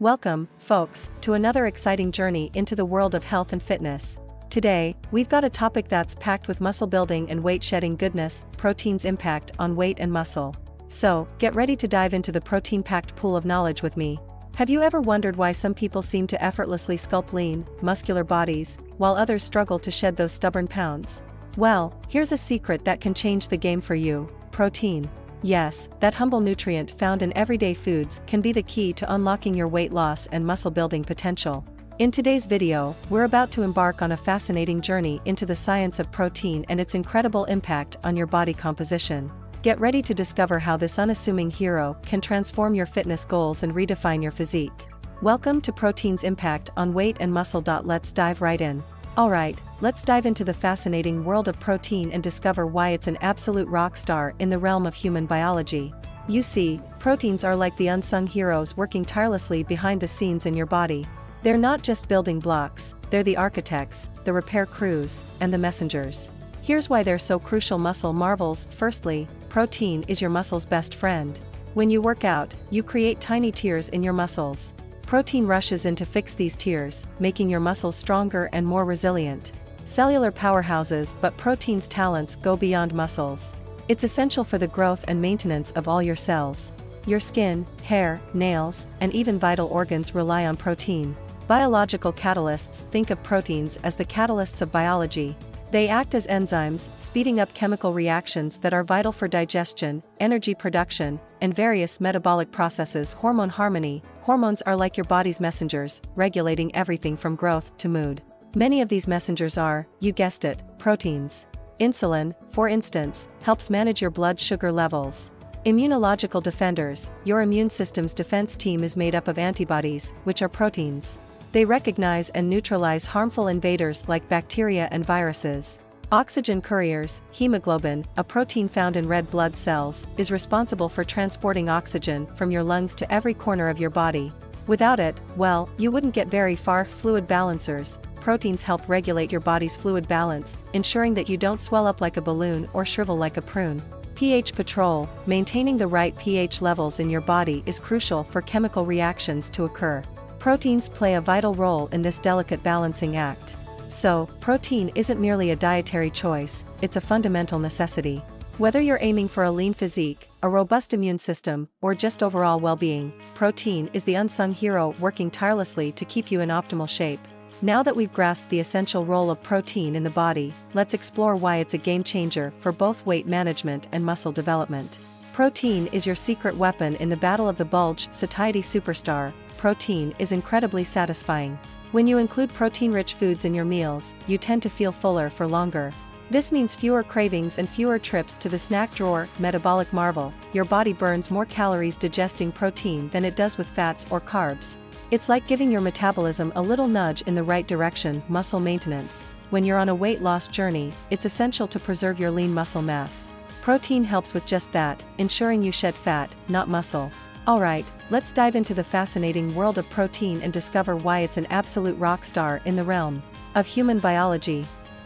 Welcome, folks, to another exciting journey into the world of health and fitness. Today, we've got a topic that's packed with muscle building and weight shedding goodness protein's impact on weight and muscle. So, get ready to dive into the protein packed pool of knowledge with me. Have you ever wondered why some people seem to effortlessly sculpt lean, muscular bodies, while others struggle to shed those stubborn pounds? Well, here's a secret that can change the game for you protein. Yes, that humble nutrient found in everyday foods can be the key to unlocking your weight loss and muscle building potential. In today's video, we're about to embark on a fascinating journey into the science of protein and its incredible impact on your body composition. Get ready to discover how this unassuming hero can transform your fitness goals and redefine your physique. Welcome to Protein's Impact on Weight and Muscle. Let's dive right in. Alright, let's dive into the fascinating world of protein and discover why it's an absolute rock star in the realm of human biology. You see, proteins are like the unsung heroes working tirelessly behind the scenes in your body. They're not just building blocks, they're the architects, the repair crews, and the messengers. Here's why they're so crucial muscle marvels. Firstly, protein is your muscle's best friend. When you work out, you create tiny tears in your muscles. Protein rushes in to fix these tears, making your muscles stronger and more resilient. Cellular powerhouses, but protein's talents go beyond muscles. It's essential for the growth and maintenance of all your cells. Your skin, hair, nails, and even vital organs rely on protein. Biological catalysts think of proteins as the catalysts of biology, they act as enzymes, speeding up chemical reactions that are vital for digestion, energy production, and various metabolic processes. Hormone harmony Hormones are like your body's messengers, regulating everything from growth to mood. Many of these messengers are, you guessed it, proteins. Insulin, for instance, helps manage your blood sugar levels. Immunological defenders Your immune system's defense team is made up of antibodies, which are proteins. They recognize and neutralize harmful invaders like bacteria and viruses. Oxygen couriers, hemoglobin, a protein found in red blood cells, is responsible for transporting oxygen from your lungs to every corner of your body. Without it, well, you wouldn't get very far. Fluid balancers, proteins help regulate your body's fluid balance, ensuring that you don't swell up like a balloon or shrivel like a prune. pH patrol, maintaining the right pH levels in your body is crucial for chemical reactions to occur. Proteins play a vital role in this delicate balancing act. So, protein isn't merely a dietary choice, it's a fundamental necessity. Whether you're aiming for a lean physique, a robust immune system, or just overall well being, protein is the unsung hero working tirelessly to keep you in optimal shape. Now that we've grasped the essential role of protein in the body, let's explore why it's a game changer for both weight management and muscle development. Protein is your secret weapon in the battle of the bulge satiety superstar, protein is incredibly satisfying. When you include protein-rich foods in your meals, you tend to feel fuller for longer. This means fewer cravings and fewer trips to the snack drawer, metabolic marvel, your body burns more calories digesting protein than it does with fats or carbs. It's like giving your metabolism a little nudge in the right direction, muscle maintenance. When you're on a weight loss journey, it's essential to preserve your lean muscle mass. Protein helps with just that, ensuring you shed fat, not muscle. Alright, let's dive into the fascinating world of protein and discover why it's an absolute rock star in the realm of human biology.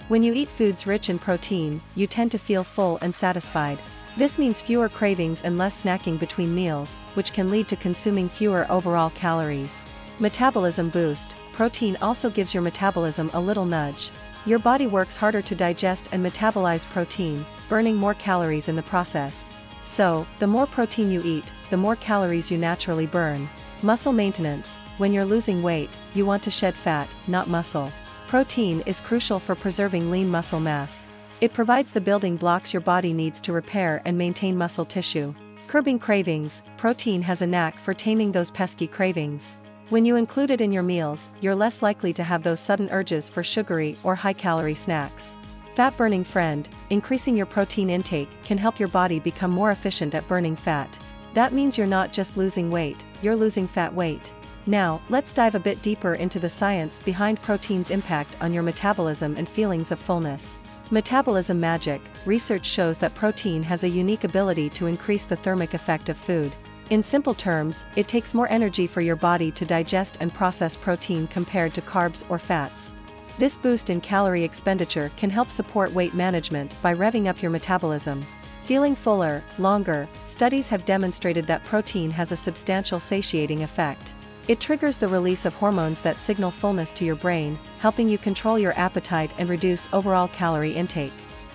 When you eat foods rich in protein, you tend to feel full and satisfied. This means fewer cravings and less snacking between meals, which can lead to consuming fewer overall calories. Metabolism boost Protein also gives your metabolism a little nudge. Your body works harder to digest and metabolize protein, burning more calories in the process. So, the more protein you eat, the more calories you naturally burn. Muscle maintenance When you're losing weight, you want to shed fat, not muscle. Protein is crucial for preserving lean muscle mass. It provides the building blocks your body needs to repair and maintain muscle tissue. Curbing cravings Protein has a knack for taming those pesky cravings. When you include it in your meals, you're less likely to have those sudden urges for sugary or high calorie snacks. Fat burning friend, increasing your protein intake can help your body become more efficient at burning fat. That means you're not just losing weight, you're losing fat weight. Now, let's dive a bit deeper into the science behind protein's impact on your metabolism and feelings of fullness. Metabolism magic research shows that protein has a unique ability to increase the thermic effect of food. In simple terms, it takes more energy for your body to digest and process protein compared to carbs or fats. This boost in calorie expenditure can help support weight management by revving up your metabolism. Feeling fuller, longer, studies have demonstrated that protein has a substantial satiating effect. It triggers the release of hormones that signal fullness to your brain, helping you control your appetite and reduce overall calorie intake.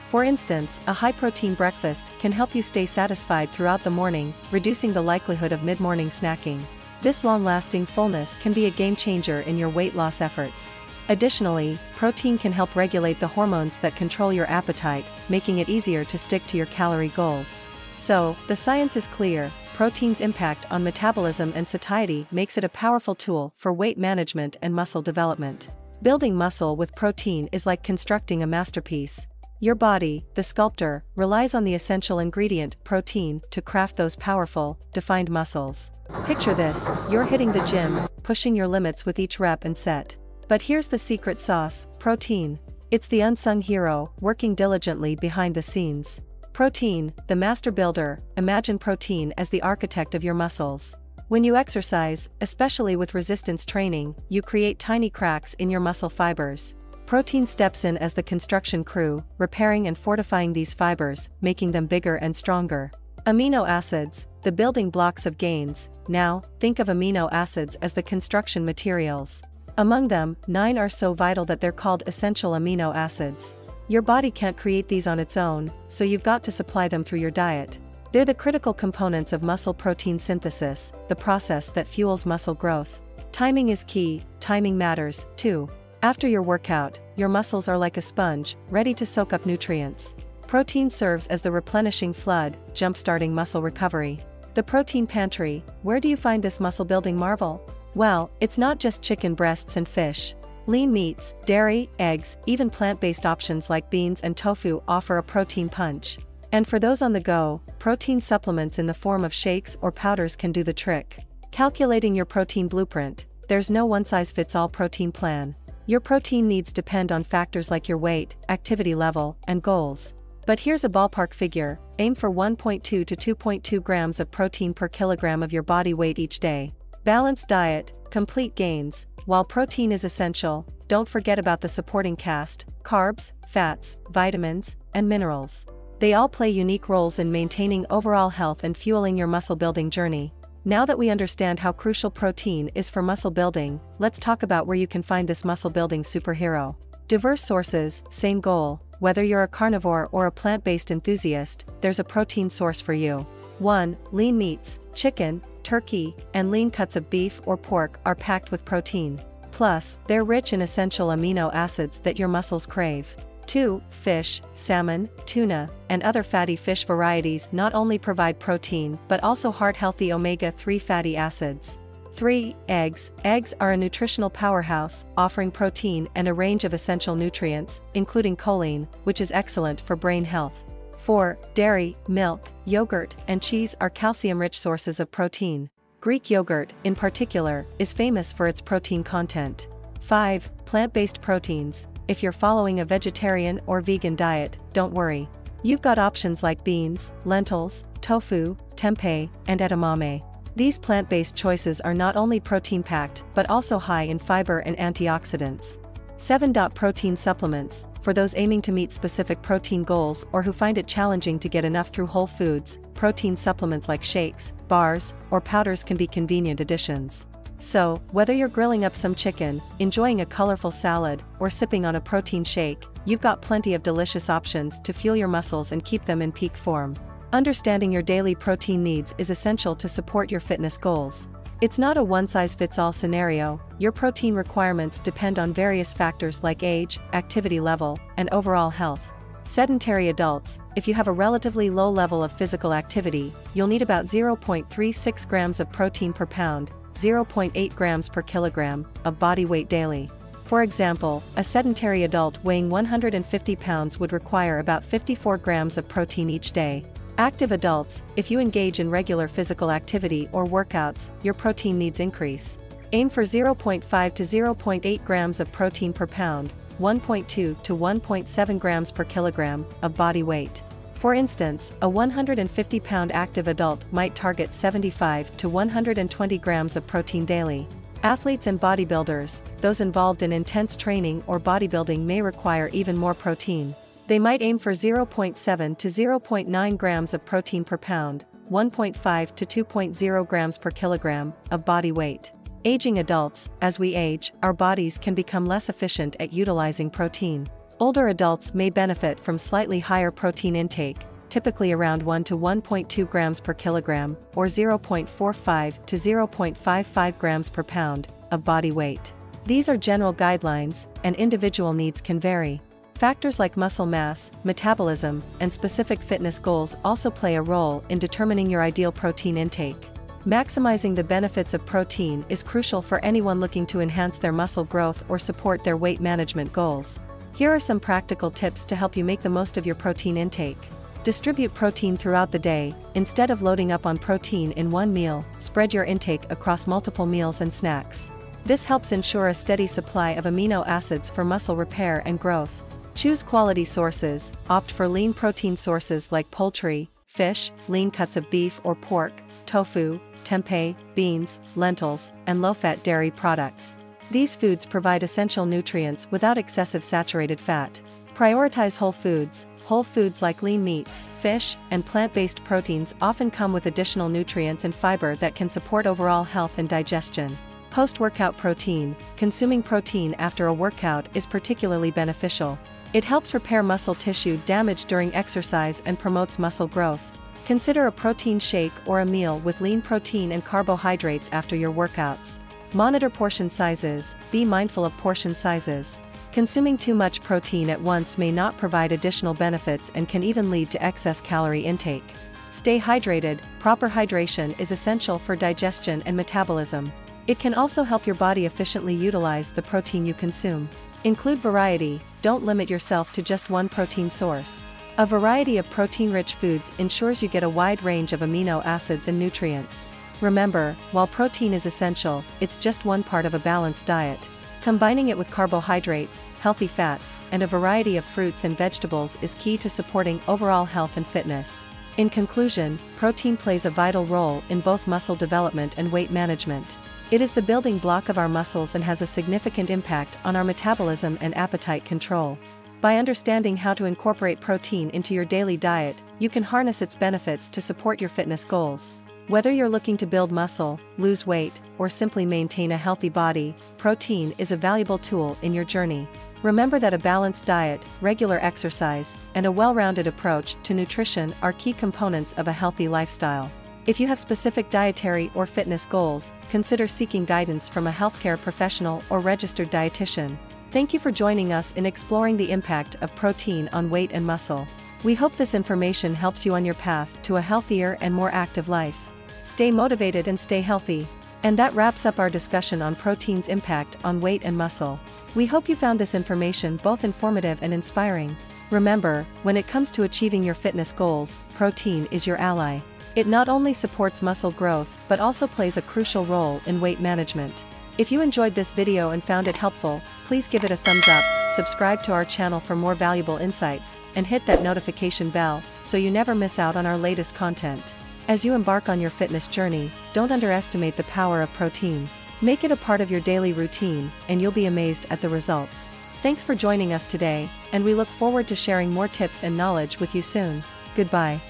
For instance, a high-protein breakfast can help you stay satisfied throughout the morning, reducing the likelihood of mid-morning snacking. This long-lasting fullness can be a game-changer in your weight loss efforts. Additionally, protein can help regulate the hormones that control your appetite, making it easier to stick to your calorie goals. So, the science is clear, protein's impact on metabolism and satiety makes it a powerful tool for weight management and muscle development. Building muscle with protein is like constructing a masterpiece. Your body, the sculptor, relies on the essential ingredient, protein, to craft those powerful, defined muscles. Picture this, you're hitting the gym, pushing your limits with each rep and set. But here's the secret sauce, protein. It's the unsung hero, working diligently behind the scenes. Protein, the master builder, imagine protein as the architect of your muscles. When you exercise, especially with resistance training, you create tiny cracks in your muscle fibers. Protein steps in as the construction crew, repairing and fortifying these fibers, making them bigger and stronger. Amino acids, the building blocks of gains, now, think of amino acids as the construction materials. Among them, nine are so vital that they're called essential amino acids. Your body can't create these on its own, so you've got to supply them through your diet. They're the critical components of muscle protein synthesis, the process that fuels muscle growth. Timing is key, timing matters, too. After your workout, your muscles are like a sponge, ready to soak up nutrients. Protein serves as the replenishing flood, jump-starting muscle recovery. The protein pantry, where do you find this muscle-building marvel? Well, it's not just chicken breasts and fish. Lean meats, dairy, eggs, even plant-based options like beans and tofu offer a protein punch. And for those on the go, protein supplements in the form of shakes or powders can do the trick. Calculating your protein blueprint, there's no one-size-fits-all protein plan. Your protein needs depend on factors like your weight, activity level, and goals. But here's a ballpark figure, aim for 1.2 to 2.2 grams of protein per kilogram of your body weight each day. Balanced diet, complete gains, while protein is essential, don't forget about the supporting cast, carbs, fats, vitamins, and minerals. They all play unique roles in maintaining overall health and fueling your muscle building journey. Now that we understand how crucial protein is for muscle building, let's talk about where you can find this muscle building superhero. Diverse sources, same goal, whether you're a carnivore or a plant-based enthusiast, there's a protein source for you. 1. Lean meats, chicken, turkey, and lean cuts of beef or pork are packed with protein. Plus, they're rich in essential amino acids that your muscles crave. 2. Fish, salmon, tuna, and other fatty fish varieties not only provide protein but also heart-healthy omega-3 fatty acids. 3. Eggs. Eggs are a nutritional powerhouse, offering protein and a range of essential nutrients, including choline, which is excellent for brain health. 4. Dairy, milk, yogurt, and cheese are calcium-rich sources of protein. Greek yogurt, in particular, is famous for its protein content. 5. Plant-based proteins if you're following a vegetarian or vegan diet, don't worry. You've got options like beans, lentils, tofu, tempeh, and edamame. These plant-based choices are not only protein-packed but also high in fiber and antioxidants. 7. Protein supplements, for those aiming to meet specific protein goals or who find it challenging to get enough through whole foods, protein supplements like shakes, bars, or powders can be convenient additions. So, whether you're grilling up some chicken, enjoying a colorful salad, or sipping on a protein shake, you've got plenty of delicious options to fuel your muscles and keep them in peak form. Understanding your daily protein needs is essential to support your fitness goals. It's not a one-size-fits-all scenario, your protein requirements depend on various factors like age, activity level, and overall health. Sedentary adults, if you have a relatively low level of physical activity, you'll need about 0.36 grams of protein per pound, 0.8 grams per kilogram, of body weight daily. For example, a sedentary adult weighing 150 pounds would require about 54 grams of protein each day. Active adults, if you engage in regular physical activity or workouts, your protein needs increase. Aim for 0.5 to 0.8 grams of protein per pound, 1.2 to 1.7 grams per kilogram, of body weight. For instance, a 150-pound active adult might target 75 to 120 grams of protein daily. Athletes and bodybuilders, those involved in intense training or bodybuilding may require even more protein. They might aim for 0.7 to 0.9 grams of protein per pound, 1.5 to 2.0 grams per kilogram, of body weight. Aging adults, as we age, our bodies can become less efficient at utilizing protein. Older adults may benefit from slightly higher protein intake, typically around 1 to 1.2 grams per kilogram, or 0.45 to 0.55 grams per pound, of body weight. These are general guidelines, and individual needs can vary. Factors like muscle mass, metabolism, and specific fitness goals also play a role in determining your ideal protein intake. Maximizing the benefits of protein is crucial for anyone looking to enhance their muscle growth or support their weight management goals. Here are some practical tips to help you make the most of your protein intake. Distribute protein throughout the day, instead of loading up on protein in one meal, spread your intake across multiple meals and snacks. This helps ensure a steady supply of amino acids for muscle repair and growth. Choose quality sources, opt for lean protein sources like poultry, fish, lean cuts of beef or pork, tofu, tempeh, beans, lentils, and low-fat dairy products. These foods provide essential nutrients without excessive saturated fat. Prioritize whole foods. Whole foods like lean meats, fish, and plant-based proteins often come with additional nutrients and fiber that can support overall health and digestion. Post-workout protein. Consuming protein after a workout is particularly beneficial. It helps repair muscle tissue damaged during exercise and promotes muscle growth. Consider a protein shake or a meal with lean protein and carbohydrates after your workouts. Monitor portion sizes, be mindful of portion sizes. Consuming too much protein at once may not provide additional benefits and can even lead to excess calorie intake. Stay hydrated, proper hydration is essential for digestion and metabolism. It can also help your body efficiently utilize the protein you consume. Include variety, don't limit yourself to just one protein source. A variety of protein-rich foods ensures you get a wide range of amino acids and nutrients. Remember, while protein is essential, it's just one part of a balanced diet. Combining it with carbohydrates, healthy fats, and a variety of fruits and vegetables is key to supporting overall health and fitness. In conclusion, protein plays a vital role in both muscle development and weight management. It is the building block of our muscles and has a significant impact on our metabolism and appetite control. By understanding how to incorporate protein into your daily diet, you can harness its benefits to support your fitness goals. Whether you're looking to build muscle, lose weight, or simply maintain a healthy body, protein is a valuable tool in your journey. Remember that a balanced diet, regular exercise, and a well-rounded approach to nutrition are key components of a healthy lifestyle. If you have specific dietary or fitness goals, consider seeking guidance from a healthcare professional or registered dietitian. Thank you for joining us in exploring the impact of protein on weight and muscle. We hope this information helps you on your path to a healthier and more active life. Stay motivated and stay healthy. And that wraps up our discussion on protein's impact on weight and muscle. We hope you found this information both informative and inspiring. Remember, when it comes to achieving your fitness goals, protein is your ally. It not only supports muscle growth but also plays a crucial role in weight management. If you enjoyed this video and found it helpful, please give it a thumbs up, subscribe to our channel for more valuable insights, and hit that notification bell so you never miss out on our latest content. As you embark on your fitness journey, don't underestimate the power of protein. Make it a part of your daily routine, and you'll be amazed at the results. Thanks for joining us today, and we look forward to sharing more tips and knowledge with you soon. Goodbye.